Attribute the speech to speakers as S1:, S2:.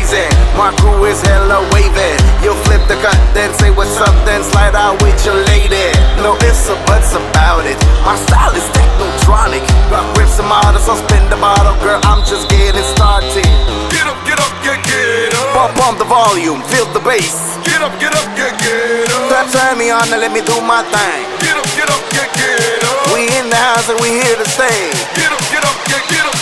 S1: blazing. My crew is hella waving. You flip the cut, then say what's up, then slide out with your lady. No ifs or buts about it. My style is technotronic. Got grips and models, so spin the bottle, girl. I'm just getting started.
S2: Get up, get up, get get up.
S1: Pump, pump the volume, feel the bass.
S2: Get up, get up, get get up.
S1: Turn, turn me on and let me do my thing.
S2: Get up, get up, get get up.
S1: We in the house and we here to stay.
S2: Get up, get up, get get up.